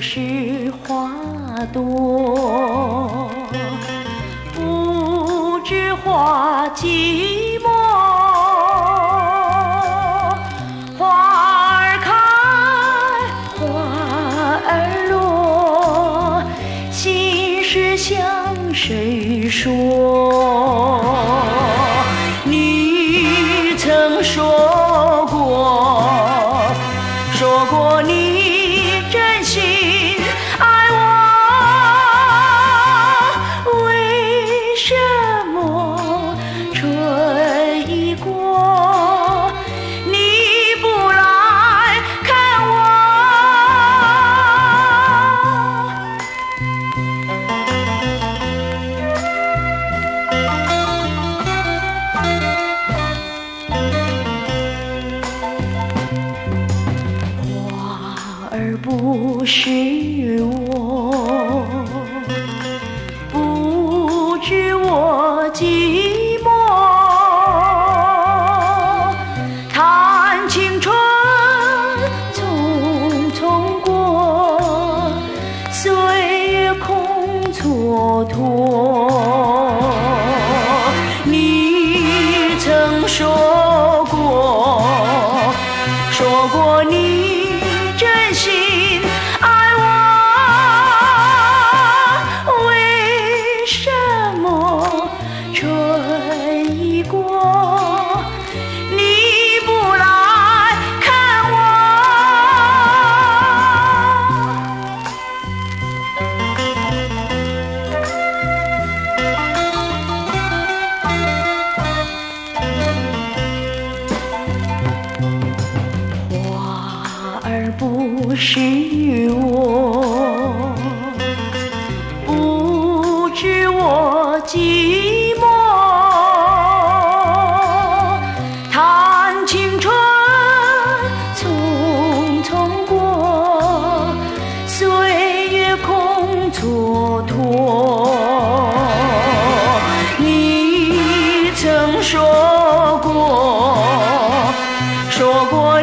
是花朵，不知花寂寞。花儿开，花儿落，心事向谁说？你曾说过，说过你真心。不是我，不知我寂寞。叹青春匆匆过，岁月空蹉跎。你曾说过，说过你真心是我不知我寂寞。叹青春匆匆过岁月空蹉跎。你曾说过说过